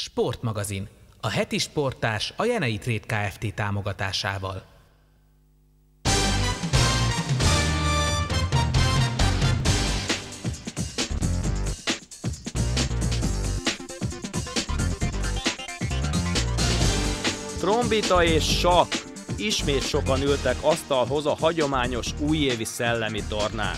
Sportmagazin. A heti sportás a Jenei Trade Kft. támogatásával. Trombita és sak. Ismét sokan ültek asztalhoz a hagyományos újévi szellemi tornán.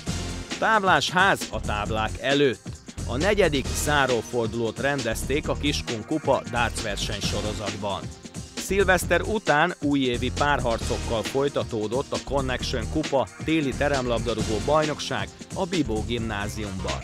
Táblás ház a táblák előtt. A negyedik zárófordulót rendezték a Kiskun Kupa darts verseny sorozatban. Szilveszter után újévi párharcokkal folytatódott a Connection Kupa téli teremlabdarúgó bajnokság a Bibó gimnáziumban.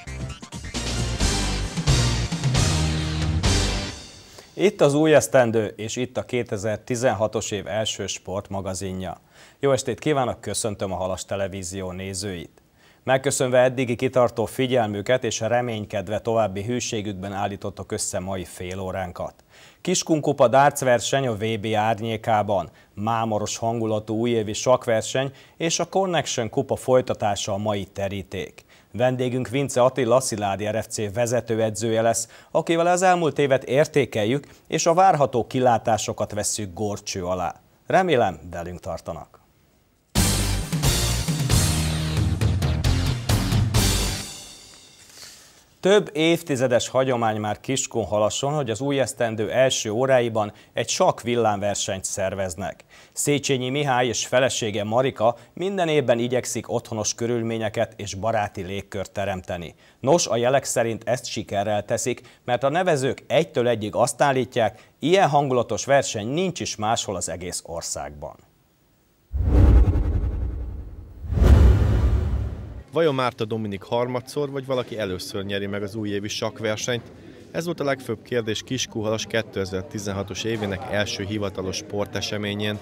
Itt az új esztendő, és itt a 2016-os év első sportmagazinja. Jó estét kívánok, köszöntöm a Halas Televízió nézőit! Megköszönve eddigi kitartó figyelmüket és reménykedve további hűségükben állítottak össze mai fél óránkat. Kiskunkupa dárcverseny a VB árnyékában, mámoros hangulatú újévi sakverseny és a Connection Kupa folytatása a mai teríték. Vendégünk Vince Attila, Sziládi RFC vezetőedzője lesz, akivel az elmúlt évet értékeljük, és a várható kilátásokat vesszük gorcső alá. Remélem, velünk tartanak. Több évtizedes hagyomány már Kiskunhalason, hogy az új esztendő első óráiban egy sak villámversenyt szerveznek. Széchenyi Mihály és felesége Marika minden évben igyekszik otthonos körülményeket és baráti légkört teremteni. Nos, a jelek szerint ezt sikerrel teszik, mert a nevezők egytől egyig azt állítják, ilyen hangulatos verseny nincs is máshol az egész országban. Vajon Márta Dominik harmadszor, vagy valaki először nyeri meg az újévi sakkversenyt? Ez volt a legfőbb kérdés Kiskuhalas 2016-os évének első hivatalos sporteseményén.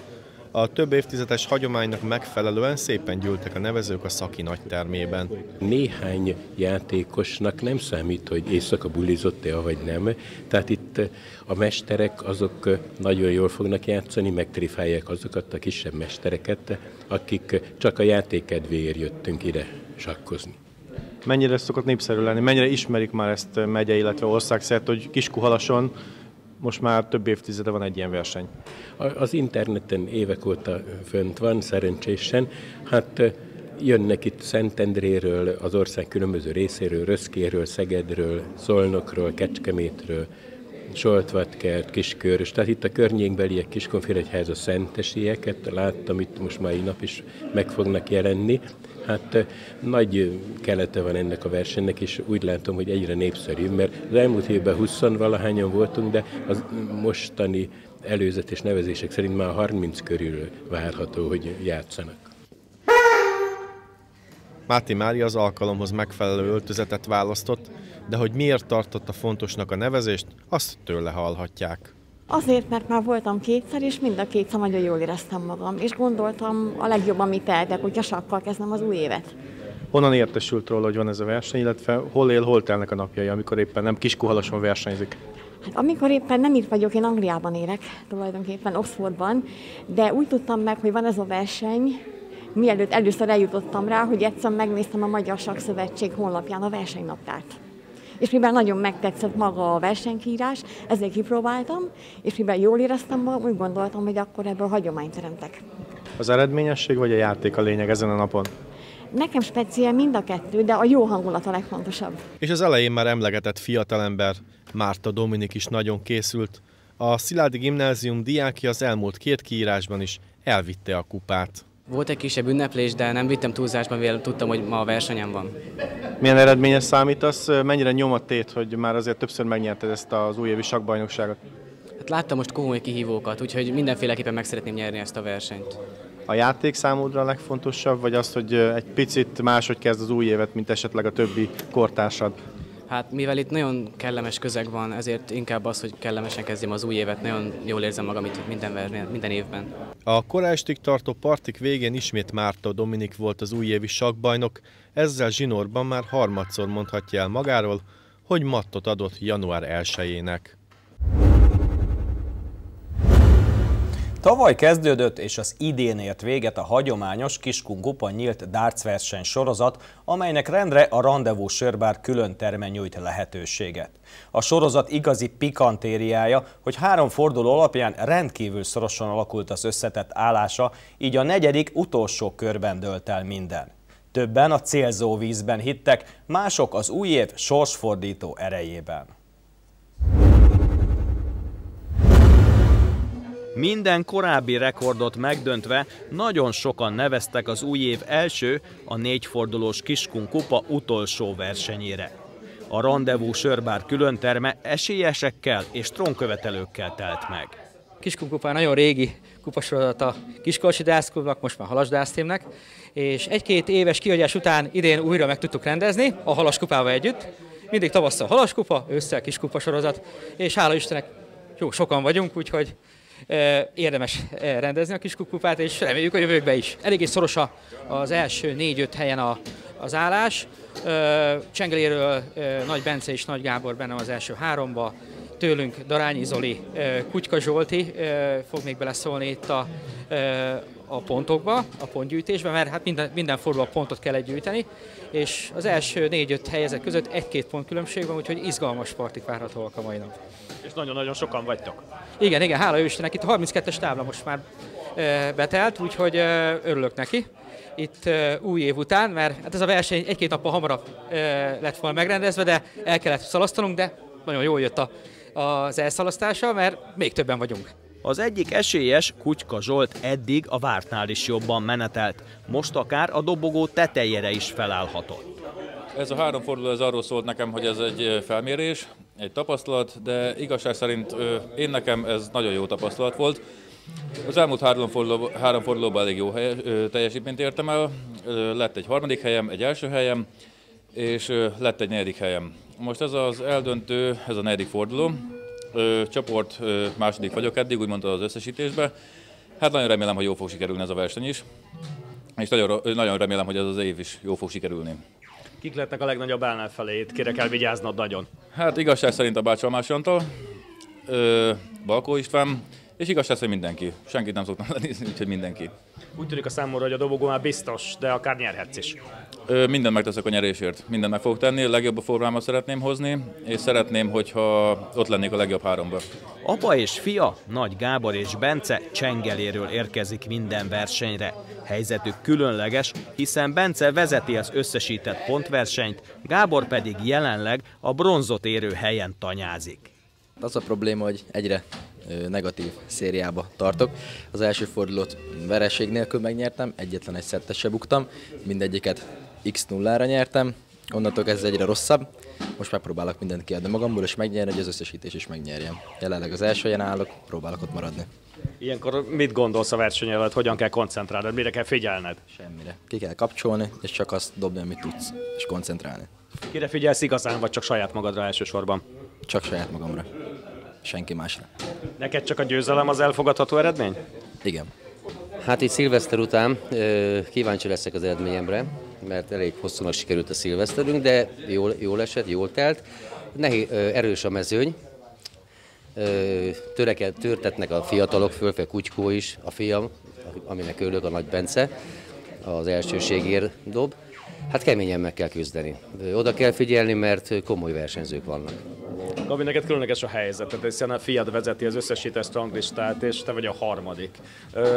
A több évtizedes hagyománynak megfelelően szépen gyűltek a nevezők a szaki nagytermében. Néhány játékosnak nem számít, hogy éjszaka bulizott-e, vagy nem. Tehát itt a mesterek azok nagyon jól fognak játszani, megtrifálják azokat a kisebb mestereket, akik csak a játék kedvéért jöttünk ide sakkozni. Mennyire szokott népszerű lenni? Mennyire ismerik már ezt megye, illetve országszerte, hogy Kiskuhalason most már több évtizede van egy ilyen verseny? Az interneten évek óta fönt van, szerencsésen. Hát jönnek itt Szentendréről, az ország különböző részéről, Röszkéről, Szegedről, Szolnokról, Kecskemétről, Soltvatkert, Kiskörös, tehát itt a környékbeliek Kiskonféregyház a szentesieket, láttam itt most mai nap is meg fognak jelenni, Hát nagy kelete van ennek a versenynek, és úgy látom, hogy egyre népszerű, mert az elmúlt évben 20 valahányan voltunk, de az mostani előzetes nevezések szerint már 30 körül várható, hogy játszanak. Máté Mária az alkalomhoz megfelelő öltözetet választott, de hogy miért tartotta fontosnak a nevezést, azt tőle hallhatják. Azért, mert már voltam kétszer, és mind a kétszer nagyon jól éreztem magam, és gondoltam a legjobb, amit tehetek, hogy a sakkal kezdem az új évet. Honnan értesült róla, hogy van ez a verseny, illetve hol él, hol telnek a napjai, amikor éppen nem Kiskuhalason versenyzik? Hát amikor éppen nem itt vagyok, én Angliában élek, tulajdonképpen Oxfordban, de úgy tudtam meg, hogy van ez a verseny, mielőtt először eljutottam rá, hogy egyszer megnéztem a Magyar Sakszövetség honlapján a versenynaptárt és mivel nagyon megtetszett maga a versenykírás, ezért kipróbáltam, és mivel jól éreztem magam, úgy gondoltam, hogy akkor ebből hagyományt teremtek. Az eredményesség vagy a játék a lényeg ezen a napon? Nekem speciál mind a kettő, de a jó hangulat a legfontosabb. És az elején már emlegetett fiatalember, Márta Dominik is nagyon készült. A Sziládi Gimnázium diákja az elmúlt két kiírásban is elvitte a kupát. Volt egy kisebb ünneplés, de nem vittem túlzásban, mivel tudtam, hogy ma a versenyem van. Milyen eredményes számítasz? Mennyire nyom tét, hogy már azért többször megnyerted ezt az újévi sakbajnokságot? Hát láttam most komoly kihívókat, úgyhogy mindenféleképpen meg szeretném nyerni ezt a versenyt. A játék számodra a legfontosabb, vagy az, hogy egy picit máshogy kezd az új évet, mint esetleg a többi kortársad? Hát mivel itt nagyon kellemes közeg van, ezért inkább az, hogy kellemesen kezdjem az új évet, nagyon jól érzem magam itt minden, minden évben. A koráestig tartó partik végén ismét Márta Dominik volt az újévi sakbajnok, ezzel zsinórban már harmadszor mondhatja el magáról, hogy mattot adott január 1-ének. Tavaly kezdődött és az idén ért véget a hagyományos Kiskungupa nyílt darts verseny sorozat, amelynek rendre a rendezvú sörbár külön terme nyújt lehetőséget. A sorozat igazi pikantériája, hogy három forduló alapján rendkívül szorosan alakult az összetett állása, így a negyedik utolsó körben dölt el minden. Többen a célzó vízben hittek, mások az új év sorsfordító erejében. Minden korábbi rekordot megdöntve nagyon sokan neveztek az új év első, a négyfordulós Kiskun kupa utolsó versenyére. A rendezvú sörbár különterme esélyesekkel és trónkövetelőkkel telt meg. Kiskun kupa nagyon régi kupasorozat a Kiskolcsi Dászklubnak, most már Halasdásztémnek, és egy-két éves kiadás után idén újra meg tudtuk rendezni a Halas kupával együtt. Mindig tavasszal Halas kupa, ősszel Kiskupa sorozat, és hála Istennek jó sokan vagyunk, úgyhogy érdemes rendezni a kiskukupát, és reméljük a jövőkbe is. Eléggé szoros az első négy-öt helyen a, az állás. Csengeléről Nagy Bence és Nagy Gábor benne az első háromba, tőlünk Darányi Zoli, Kutyka Zsolti fog még beleszólni itt a, a pontokba, a pontgyűjtésbe, mert hát minden, minden forduló pontot kell gyűjteni, és az első négy-öt helyezek között egy-két pont különbség van, úgyhogy izgalmas partik várhatóak a mai nap. És nagyon-nagyon sokan vagytok. Igen, igen, hála Istennek, itt a 32-es tábla most már betelt, úgyhogy örülök neki itt új év után, mert hát ez a verseny egy-két nappal hamarabb lett volna megrendezve, de el kellett szalasztanunk, de nagyon jól jött a, az elszalasztása, mert még többen vagyunk. Az egyik esélyes, Kutyka Zsolt eddig a vártnál is jobban menetelt, most akár a dobogó tetejére is felállhatott. Ez a három forduló ez arról szólt nekem, hogy ez egy felmérés, egy tapasztalat, de igazság szerint én nekem ez nagyon jó tapasztalat volt. Az elmúlt három, forduló, három fordulóban elég jó hely, teljesítményt értem el. Lett egy harmadik helyem, egy első helyem, és lett egy negyedik helyem. Most ez az eldöntő, ez a negyedik forduló. Csoport második vagyok eddig, úgymond az összesítésben. Hát nagyon remélem, hogy jó fog sikerülni ez a verseny is. És nagyon, nagyon remélem, hogy ez az év is jó fog sikerülni. Kik lettnek a legnagyobb ellenfelét? Kire kell vigyáznod nagyon? Hát igazság szerint a Bácsalmás Antal, Balkó István, és igazság szerint mindenki. Senkit nem szoktam lenni, úgyhogy mindenki. Úgy tűnik a számomra, hogy a dobogó már biztos, de akár nyerhetsz is. Ö, minden megteszek a nyerésért. Minden meg fogok tenni, a legjobb a formámat szeretném hozni, és szeretném, hogyha ott lennék a legjobb háromban. Apa és fia, Nagy Gábor és Bence Csengeléről érkezik minden versenyre. Helyzetük különleges, hiszen Bence vezeti az összesített pontversenyt, Gábor pedig jelenleg a bronzot érő helyen tanyázik. Az a probléma, hogy egyre negatív szériába tartok. Az első fordulót vereség nélkül megnyertem, egyetlen egy szettes se buktam, mindegyiket x0-ra nyertem, onnantól kezdve egyre rosszabb. Most megpróbálok mindent kiadni magamból, és megnyerni, hogy az összesítés is megnyerjem. Jelenleg az első helyen állok, próbálok ott maradni. Ilyenkor mit gondolsz a verseny előtt, hogyan kell koncentrálnod, mire kell figyelned? Semmire. Ki kell kapcsolni, és csak azt dobni, amit tudsz, és koncentrálni. Kire figyelsz igazán, vagy csak saját magadra elsősorban? Csak saját magamra senki másra. Neked csak a győzelem az elfogadható eredmény? Igen. Hát itt szilveszter után kíváncsi leszek az eredményemre, mert elég hosszúnak sikerült a szilveszterünk, de jól, jól esett, jól telt. Nehéz, erős a mezőny, töreket, törtetnek a fiatalok, fölfe Kutykó is, a fiam, aminek örülök, a nagy Bence, az elsőségért dob. Hát keményen meg kell küzdeni. Oda kell figyelni, mert komoly versenyzők vannak. Gabi, neked különleges a helyzet, hiszen a fiad vezeti az összesített ranglistát, és te vagy a harmadik.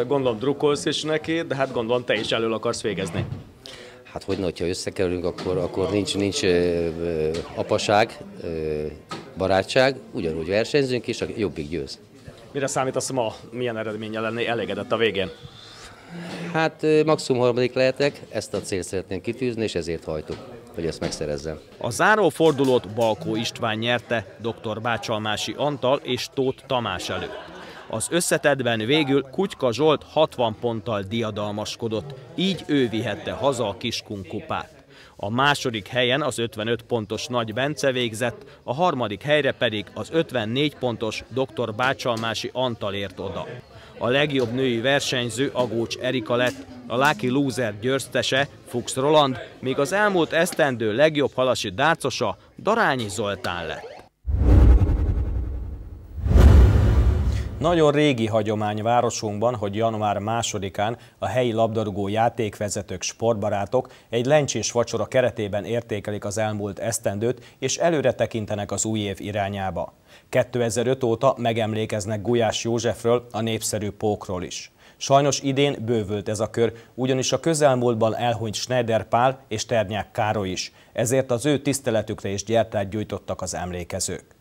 Gondolom drukkolsz is neki, de hát gondolom te is elől akarsz végezni. Hát hogy hogyha összekerülünk, akkor, akkor nincs, nincs ö, ö, apaság, ö, barátság, ugyanúgy versenyzünk, és a jobbik győz. Mire számítasz ma? Milyen eredménnyel lenni elégedett a végén? Hát maximum harmadik lehetek, ezt a célt szeretném kitűzni, és ezért hajtok hogy ezt megszerezzem. A záró fordulót Balkó István nyerte, dr. Bácsalmási Antal és Tóth Tamás előtt. Az összetetben végül Kutyka Zsolt 60 ponttal diadalmaskodott, így ő vihette haza a Kiskun kupát. A második helyen az 55 pontos Nagy Bence végzett, a harmadik helyre pedig az 54 pontos dr. Bácsalmási Antal ért oda. A legjobb női versenyző Agócs Erika lett, a Lucky Loser győztese Fuchs Roland, míg az elmúlt esztendő legjobb halasi dárcosa Darányi Zoltán lett. Nagyon régi hagyomány városunkban, hogy január másodikán a helyi labdarúgó játékvezetők, sportbarátok egy lencsés vacsora keretében értékelik az elmúlt esztendőt, és előre tekintenek az új év irányába. 2005 óta megemlékeznek Gulyás Józsefről, a népszerű pókról is. Sajnos idén bővült ez a kör, ugyanis a közelmúltban elhunyt Schneider Pál és Ternyák Károly is, ezért az ő tiszteletükre is gyertát gyújtottak az emlékezők.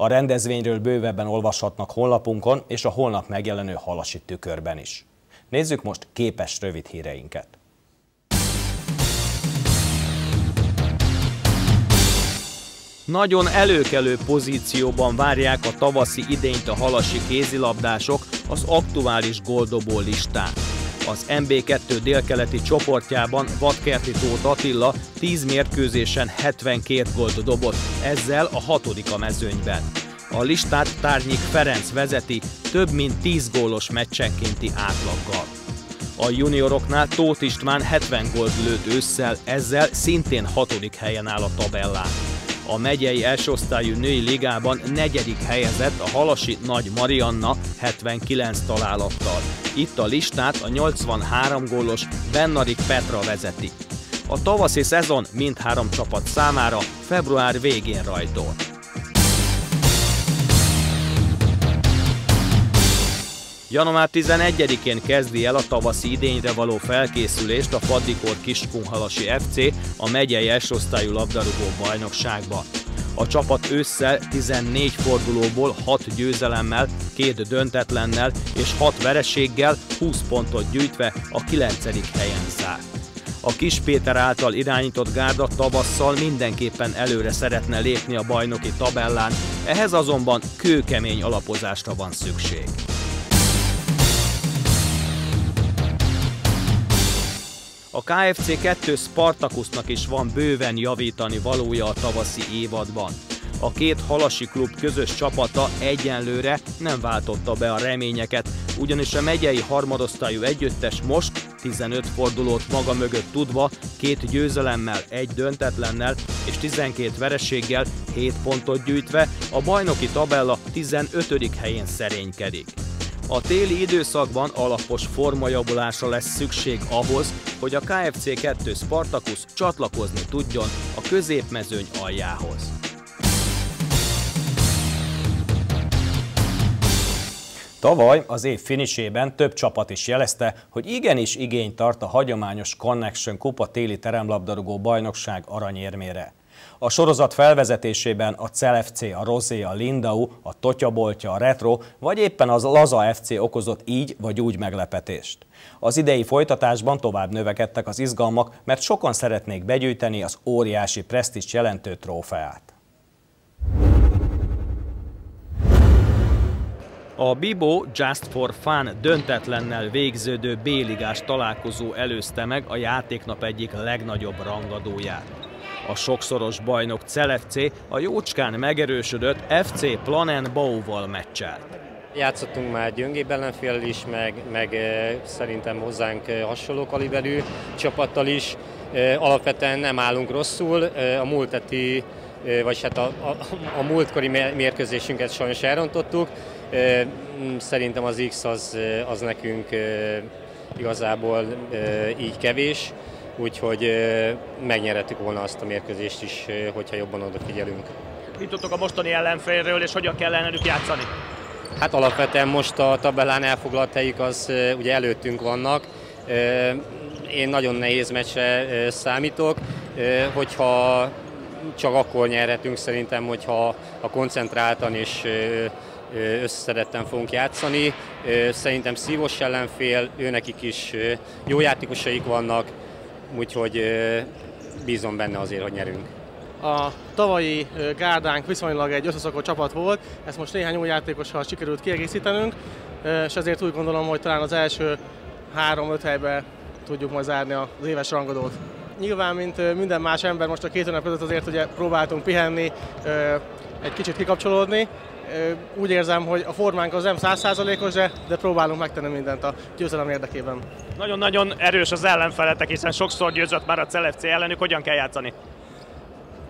A rendezvényről bővebben olvashatnak honlapunkon és a holnap megjelenő halasi tükörben is. Nézzük most képes rövid híreinket. Nagyon előkelő pozícióban várják a tavaszi idényt a halasi kézilabdások az aktuális goldobó listán. Az MB2 délkeleti csoportjában Vadkerti Tóth Attila 10 mérkőzésen 72 gólt dobott, ezzel a hatodik a mezőnyben. A listát Tárnyik Ferenc vezeti több mint 10 gólos meccsenkénti átlaggal. A junioroknál Tóth István 70 gólt lőtt ősszel, ezzel szintén hatodik helyen áll a tabellán. A megyei elsőosztályú női ligában negyedik helyezett a Halasi Nagy Marianna 79 találattal. Itt a listát a 83 gólos Bennarik Petra vezeti. A tavaszi szezon mindhárom csapat számára február végén rajtol. Január 11-én kezdi el a tavaszi idényre való felkészülést a Faddikor Kiskunhalasi FC a megyei elsőosztályú labdarúgó bajnokságba. A csapat ősszel 14 fordulóból 6 győzelemmel, két döntetlennel és 6 vereséggel 20 pontot gyűjtve a 9. helyen zárt. A Kis Péter által irányított gárda tavasszal mindenképpen előre szeretne lépni a bajnoki tabellán, ehhez azonban kőkemény alapozásra van szükség. A KFC 2 Spartakusznak is van bőven javítani valója a tavaszi évadban. A két halasi klub közös csapata egyenlőre nem váltotta be a reményeket, ugyanis a megyei harmadosztályú együttes most 15 fordulót maga mögött tudva, két győzelemmel, egy döntetlennel és 12 vereséggel 7 pontot gyűjtve a bajnoki tabella 15. helyén szerénykedik. A téli időszakban alapos formajavulásra lesz szükség ahhoz, hogy a KFC 2 Spartacus csatlakozni tudjon a középmezőny aljához. Tavaly az év finisében több csapat is jelezte, hogy igenis igényt tart a hagyományos Connection Kupa téli teremlabdarúgó bajnokság aranyérmére. A sorozat felvezetésében a Cel FC, a Rosé, a Lindau, a Totyaboltja, a Retro, vagy éppen az Laza FC okozott így vagy úgy meglepetést. Az idei folytatásban tovább növekedtek az izgalmak, mert sokan szeretnék begyűjteni az óriási presztis jelentő trófeát. A Bibo Just for Fun döntetlennel végződő B-ligás találkozó előzte meg a játéknap egyik legnagyobb rangadóját. A sokszoros bajnok CLFC a jócskán megerősödött FC Planen Bauval meccselt. Játszottunk már gyöngébb ellenfél is, meg, meg szerintem hozzánk hasonló kaliberű csapattal is. Alapvetően nem állunk rosszul. A múlt heti, vagy hát a, a, a múltkori mérkőzésünket sajnos elrontottuk. Szerintem az X az, az nekünk igazából így kevés úgyhogy megnyerhetük volna azt a mérkőzést is, hogyha jobban odafigyelünk. Mit tudtok a mostani ellenfélről, és hogyan kell ellenük játszani? Hát alapvetően most a tabellán elfoglalt helyük az ugye előttünk vannak. Én nagyon nehéz meccsre számítok, hogyha csak akkor nyerhetünk szerintem, hogyha a koncentráltan és összeszedetten fogunk játszani. Szerintem szívos ellenfél, őnekik is jó játékosaik vannak, úgyhogy bízom benne azért, hogy nyerünk. A tavalyi gárdánk viszonylag egy összeszokott csapat volt, ezt most néhány új játékossal sikerült kiegészítenünk, és ezért úgy gondolom, hogy talán az első három-öt helyben tudjuk majd zárni az éves rangadót. Nyilván, mint minden más ember, most a két hónap között azért ugye próbáltunk pihenni, egy kicsit kikapcsolódni, úgy érzem, hogy a formánk az nem százszázalékos, de, de próbálunk megtenni mindent a győzelem érdekében. Nagyon-nagyon erős az ellenfeletek, hiszen sokszor győzött már a CLFC ellenük. Hogyan kell játszani?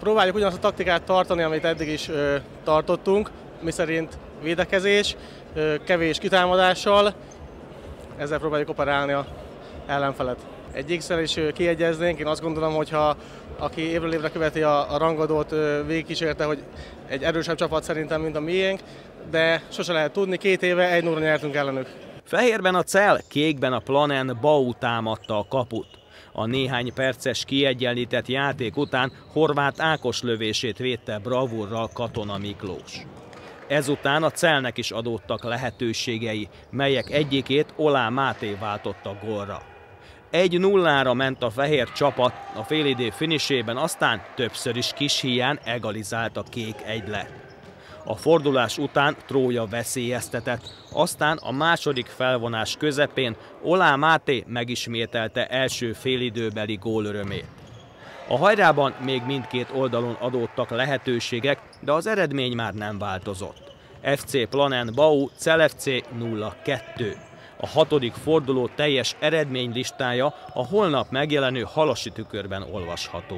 Próbáljuk ugyanazt a taktikát tartani, amit eddig is ö, tartottunk, miszerint védekezés, kevés kitámadással, ezzel próbáljuk operálni a ellenfelet. Egy x is kiegyeznénk, én azt gondolom, hogy ha aki évről évre követi a, a rangadót, végigkísérte, hogy egy erősebb csapat szerintem, mint a miénk, de sose lehet tudni, két éve egy 0 nyertünk ellenük. Fehérben a Cel, kékben a Planen Bau támadta a kaput. A néhány perces kiegyenlített játék után Horváth Ákos lövését védte bravúrral Katona Miklós. Ezután a Celnek is adódtak lehetőségei, melyek egyikét Olá Máté váltotta gólra. Egy nullára ment a fehér csapat a félidő finisében, aztán többször is kis hián egalizált a kék egylet. A fordulás után Trója veszélyeztetett, aztán a második felvonás közepén Olá Máté megismételte első félidőbeli gólörömét. A hajrában még mindkét oldalon adódtak lehetőségek, de az eredmény már nem változott. FC Planen Bau, CelFC 0-2. A hatodik forduló teljes eredménylistája a holnap megjelenő halasi tükörben olvasható.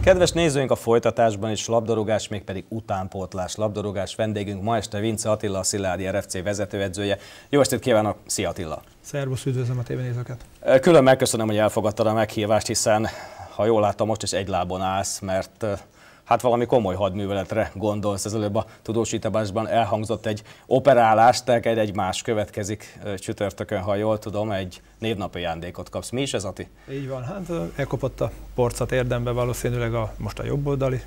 Kedves nézőink, a folytatásban is labdarúgás, mégpedig utánpótlás labdarúgás vendégünk ma este Vince Attila, a Sziládi RFC vezetőedzője. Jó estét kívánok, szia Attila! Szervusz, üdvözlöm a tévénézőket! Külön megköszönöm, hogy elfogadtad a meghívást, hiszen ha jól láttam, most is egy lábon állsz, mert hát valami komoly hadműveletre gondolsz. Ez előbb a tudósításban elhangzott egy operálás, tehát egy más következik csütörtökön, ha jól tudom, egy névnapi ajándékot kapsz. Mi is ez, Ati? Így van, hát elkopott a porcat érdembe valószínűleg a, most a jobb oldali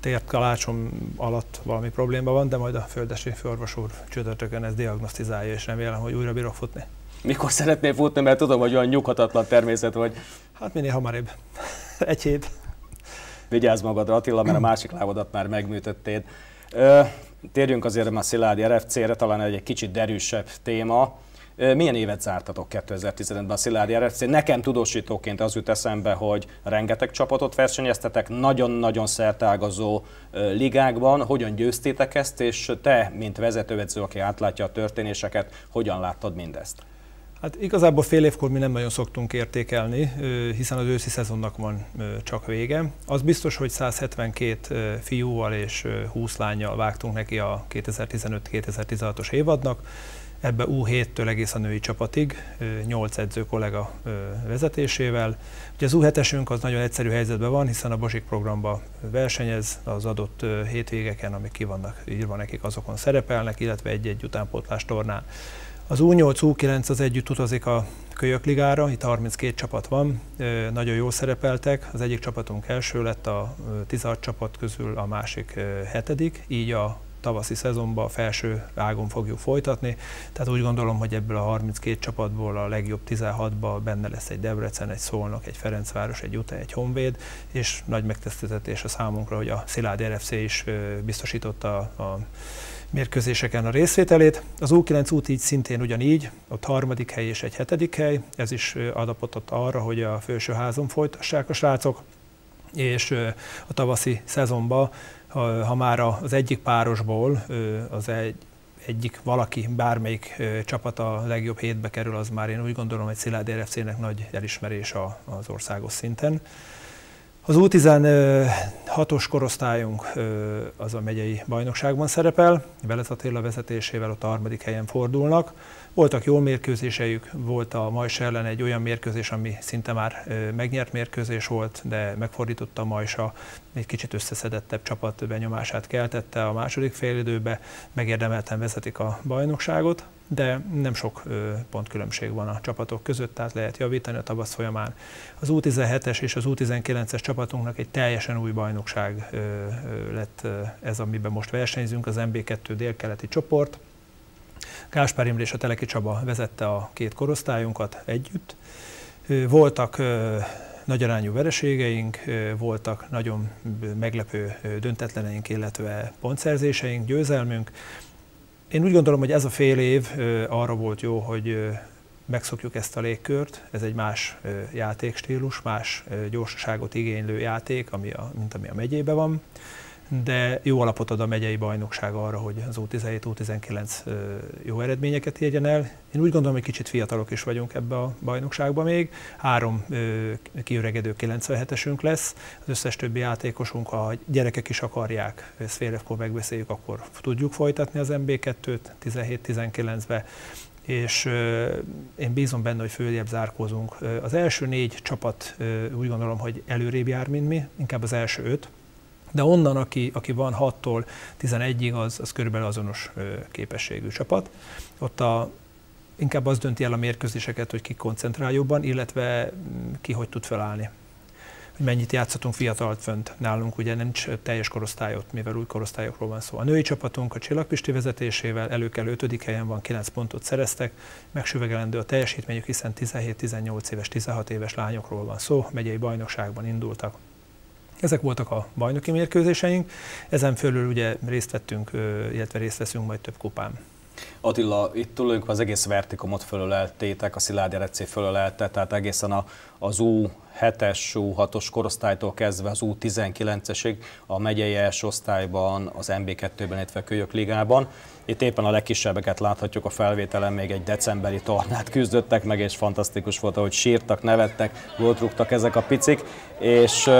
térkalácsom alatt valami probléma van, de majd a földesi főorvos úr csütörtökön ezt diagnosztizálja, és remélem, hogy újra bírok futni. Mikor szeretnél futni, mert tudom, hogy olyan nyughatatlan természet vagy. Hát minél hamarabb. Egy hét. Vigyázz magadra Attila, mert a másik lábadat már megműtöttéd. Térjünk azért a Sziládi RFC-re, talán egy, kicsit derűsebb téma. Milyen évet zártatok 2015-ben a Sziládi RFC? Nekem tudósítóként az jut eszembe, hogy rengeteg csapatot versenyeztetek, nagyon-nagyon szertágazó ligákban. Hogyan győztétek ezt, és te, mint vezetőedző, aki átlátja a történéseket, hogyan láttad mindezt? Hát igazából fél évkor mi nem nagyon szoktunk értékelni, hiszen az őszi szezonnak van csak vége. Az biztos, hogy 172 fiúval és 20 lányjal vágtunk neki a 2015-2016-os évadnak. Ebbe U7-től egész a női csapatig, 8 edző kollega vezetésével. Ugye az U7-esünk az nagyon egyszerű helyzetben van, hiszen a Bosik programba versenyez, az adott hétvégeken, amik ki vannak írva nekik, azokon szerepelnek, illetve egy-egy utánpótlás tornán. Az U8, U9 az együtt utazik a Kölyökligára, itt 32 csapat van, nagyon jól szerepeltek, az egyik csapatunk első lett, a 16 csapat közül a másik hetedik, így a tavaszi szezonban a felső ágon fogjuk folytatni. Tehát úgy gondolom, hogy ebből a 32 csapatból a legjobb 16-ban benne lesz egy Debrecen, egy Szolnok, egy Ferencváros, egy Utah, egy Honvéd, és nagy megtiszteltetés a számunkra, hogy a Szilárd RFC is biztosította a, mérkőzéseken a részvételét. Az U9 út így szintén ugyanígy, ott harmadik hely és egy hetedik hely, ez is adapotott arra, hogy a felsőházon folytassák a srácok, és a tavaszi szezonban, ha már az egyik párosból az egy, egyik valaki, bármelyik csapat a legjobb hétbe kerül, az már én úgy gondolom, hogy Szilárd RFC-nek nagy elismerés az országos szinten. Az U16-os korosztályunk az a megyei bajnokságban szerepel, Velez Attila vezetésével ott a harmadik helyen fordulnak. Voltak jó mérkőzéseik, volt a Majsa ellen egy olyan mérkőzés, ami szinte már megnyert mérkőzés volt, de megfordította a Majsa, egy kicsit összeszedettebb csapat benyomását keltette a második félidőbe, megérdemelten vezetik a bajnokságot de nem sok pontkülönbség van a csapatok között, tehát lehet javítani a tavasz folyamán. Az U17-es és az U19-es csapatunknak egy teljesen új bajnokság lett ez, amiben most versenyzünk, az MB2 délkeleti csoport. Gáspár Imre és a Teleki Csaba vezette a két korosztályunkat együtt. Voltak nagy arányú vereségeink, voltak nagyon meglepő döntetleneink, illetve pontszerzéseink, győzelmünk. Én úgy gondolom, hogy ez a fél év arra volt jó, hogy megszokjuk ezt a légkört. Ez egy más játékstílus, más gyorsaságot igénylő játék, ami a, mint ami a megyébe van. De jó alapot ad a megyei bajnokság arra, hogy az U17, U19 jó eredményeket érjen el. Én úgy gondolom, hogy kicsit fiatalok is vagyunk ebbe a bajnokságba még. Három kiöregedő 97-esünk lesz, az összes többi játékosunk, ha a gyerekek is akarják, ezt fél évkor megbeszéljük, akkor tudjuk folytatni az MB2-t 17-19-be és én bízom benne, hogy följebb zárkózunk. Az első négy csapat úgy gondolom, hogy előrébb jár, mint mi, inkább az első öt, de onnan, aki, aki van 6-tól 11-ig, az, az körülbelül azonos képességű csapat. Ott a, inkább az dönti el a mérkőzéseket, hogy ki koncentrál jobban, illetve mm, ki hogy tud felállni. Hogy mennyit játszhatunk fiatalt fönt nálunk, ugye nem teljes korosztályot, mivel új korosztályokról van szó. A női csapatunk a Csillagpisti vezetésével előkelő 5. helyen van, 9 pontot szereztek, megsüvegelendő a teljesítményük, hiszen 17-18 éves, 16 éves lányokról van szó, megyei bajnokságban indultak. Ezek voltak a bajnoki mérkőzéseink, ezen fölül ugye részt vettünk, illetve részt veszünk majd több kupán. Attila, itt tulajdonképpen az egész vertikomot fölöleltétek, a Szilágyi RC fölölelte, tehát egészen a, az U7-es, U6-os korosztálytól kezdve az U19-esig a megyei első osztályban, az MB2-ben, illetve Kölyök Ligában. Itt éppen a legkisebbeket láthatjuk a felvételen, még egy decemberi tornát küzdöttek meg, és fantasztikus volt, ahogy sírtak, nevettek, gólt rúgtak ezek a picik, és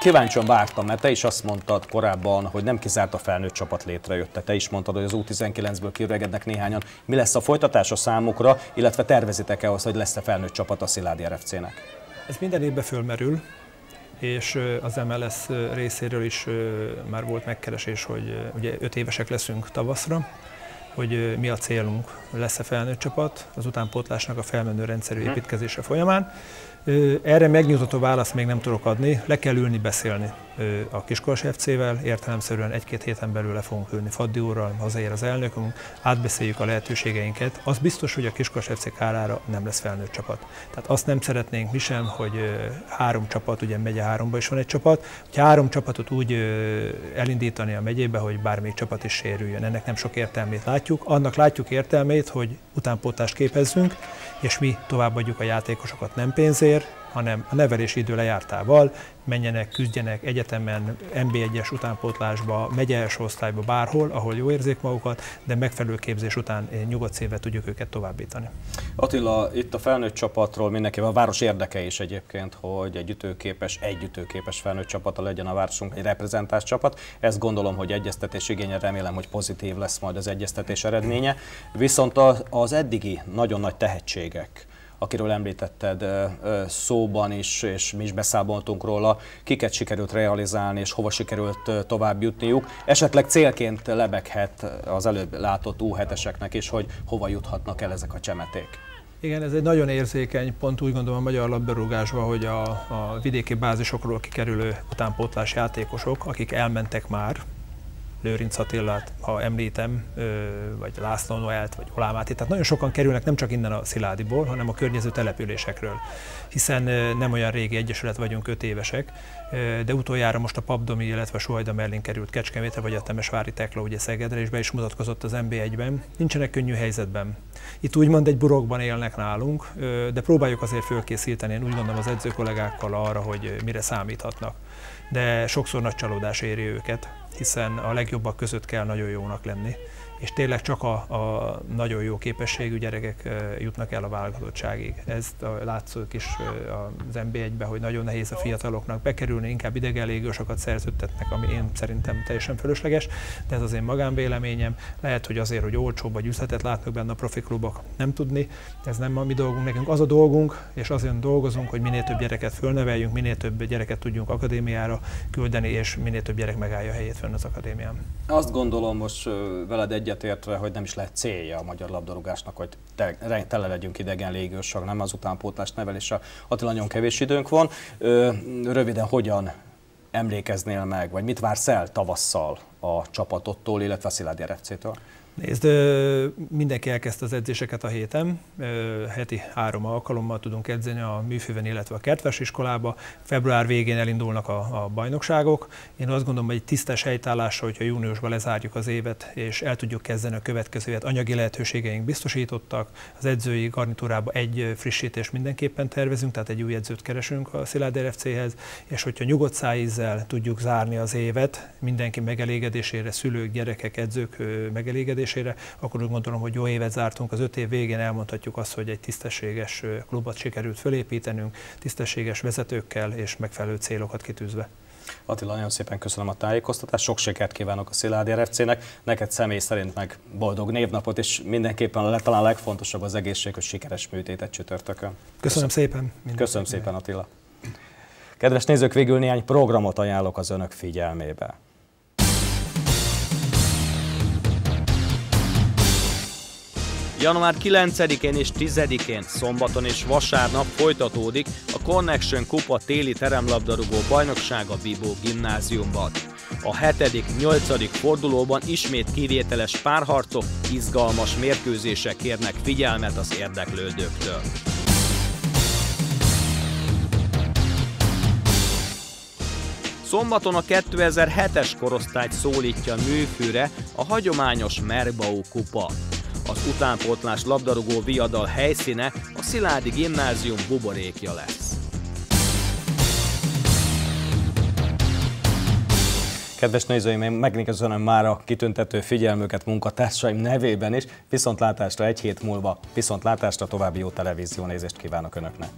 kíváncsian vártam, mert te is azt mondtad korábban, hogy nem kizárt a felnőtt csapat létrejött. Te is mondtad, hogy az U19-ből kiüregednek néhányan. Mi lesz a folytatás a számukra, illetve tervezitek-e azt, hogy lesz-e felnőtt csapat a Sziládi RFC-nek? Ez minden évben fölmerül, és az MLS részéről is már volt megkeresés, hogy ugye öt évesek leszünk tavaszra, hogy mi a célunk, lesz-e felnőtt csapat az utánpótlásnak a felmenő rendszerű mhm. építkezése folyamán. Erre megnyugtató választ még nem tudok adni, le kell ülni, beszélni a Kiskors FC-vel, értelemszerűen egy-két héten belül le fogunk ülni Faddi úrral, hazaér az elnökünk, átbeszéljük a lehetőségeinket. Az biztos, hogy a Kiskors FC kárára nem lesz felnőtt csapat. Tehát azt nem szeretnénk mi sem, hogy három csapat, ugye megye háromba is van egy csapat, hogy három csapatot úgy elindítani a megyébe, hogy bármelyik csapat is sérüljön. Ennek nem sok értelmét látjuk. Annak látjuk értelmét, hogy utánpótást képezzünk, és mi továbbadjuk a játékosokat nem pénzért, hanem a nevelési idő lejártával menjenek, küzdjenek egyetemen, MB1-es utánpótlásba, megyes osztályba, bárhol, ahol jó érzik magukat, de megfelelő képzés után nyugodt szívvel tudjuk őket továbbítani. Attila, itt a felnőtt csapatról mindenképpen a város érdeke is egyébként, hogy egy ütőképes, egy ütőképes felnőtt csapata legyen a városunk, egy reprezentáns csapat. Ezt gondolom, hogy egyeztetés igénye, remélem, hogy pozitív lesz majd az egyeztetés eredménye. Viszont az eddigi nagyon nagy tehetségek, akiről említetted szóban is, és mi is beszámoltunk róla, kiket sikerült realizálni, és hova sikerült tovább jutniuk. Esetleg célként lebeghet az előbb látott U7-eseknek is, hogy hova juthatnak el ezek a csemeték. Igen, ez egy nagyon érzékeny pont, úgy gondolom a magyar labdarúgásban, hogy a, a vidéki bázisokról kikerülő utánpótlás játékosok, akik elmentek már, Lőrinc Attilát, ha említem, vagy László Noelt, vagy Olámáti. Tehát nagyon sokan kerülnek nem csak innen a Sziládiból, hanem a környező településekről, hiszen nem olyan régi egyesület vagyunk, öt évesek, de utoljára most a Papdomi, illetve Sohajda Merlin került Kecskemétre, vagy a Temesvári Tekla ugye Szegedre, és be is mutatkozott az MB1-ben. Nincsenek könnyű helyzetben. Itt úgymond egy burokban élnek nálunk, de próbáljuk azért fölkészíteni, én úgy gondolom az edzőkollégákkal arra, hogy mire számíthatnak. De sokszor nagy csalódás éri őket, hiszen a legjobbak között kell nagyon jónak lenni és tényleg csak a, a nagyon jó képességű gyerekek jutnak el a válogatottságig. Ezt látszik is az NB1-ben, hogy nagyon nehéz a fiataloknak bekerülni, inkább idegen légősokat szerződtetnek, ami én szerintem teljesen fölösleges, de ez az én magánvéleményem. Lehet, hogy azért, hogy olcsóbb vagy üzletet látnak benne a profi klubok, nem tudni, ez nem a mi dolgunk, nekünk az a dolgunk, és azért dolgozunk, hogy minél több gyereket fölneveljünk, minél több gyereket tudjunk akadémiára küldeni, és minél több gyerek megállja a helyét fönn az akadémián. Azt gondolom most veled egy egyetértve, hogy nem is lehet célja a magyar labdarúgásnak, hogy te, tele legyünk idegen légősag, nem az utánpótlást nevelésre. Attila, nagyon kevés időnk van. Ö, röviden hogyan emlékeznél meg, vagy mit vársz el tavasszal a csapatottól, illetve a Sziládi RFC-től? Nézd, mindenki elkezdte az edzéseket a héten, heti három alkalommal tudunk edzeni a műfőben, illetve a kertves iskolába. Február végén elindulnak a, a bajnokságok. Én azt gondolom, hogy egy tisztes helytállásra, hogyha júniusban lezárjuk az évet, és el tudjuk kezdeni a következő évet, anyagi lehetőségeink biztosítottak. Az edzői garnitúrába egy frissítés mindenképpen tervezünk, tehát egy új edzőt keresünk a Szilárd RFC-hez, és hogyha nyugodt szájízzel tudjuk zárni az évet, mindenki megelégedésére, szülők, gyerekek, edzők megelégedésére, működésére, akkor úgy gondolom, hogy jó évet zártunk. Az öt év végén elmondhatjuk azt, hogy egy tisztességes klubot sikerült fölépítenünk, tisztességes vezetőkkel és megfelelő célokat kitűzve. Attila, nagyon szépen köszönöm a tájékoztatást, sok sikert kívánok a Szilárdi RFC-nek, neked személy szerint meg boldog névnapot, és mindenképpen a talán legfontosabb az egészség, hogy sikeres műtétet csütörtökön. Köszönöm, köszönöm szépen. Köszönöm szépen Attila. Kedves nézők, végül néhány programot ajánlok az önök figyelmébe. Január 9-én és 10-én szombaton és vasárnap folytatódik a Connection Kupa téli teremlabdarúgó bajnokság a Bibó gimnáziumban. A 7.-8. fordulóban ismét kivételes párharcok, izgalmas mérkőzések kérnek figyelmet az érdeklődőktől. Szombaton a 2007-es korosztályt szólítja műfűre a hagyományos Merbau kupa. Az utánpótlás labdarúgó viadal helyszíne a Sziládi Gimnázium buborékja lesz. Kedves nézőim, megköszönöm már a kitüntető figyelmüket munkatársaim nevében is. Viszontlátásra egy hét múlva, viszontlátásra további jó televíziónézést kívánok Önöknek.